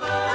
Father.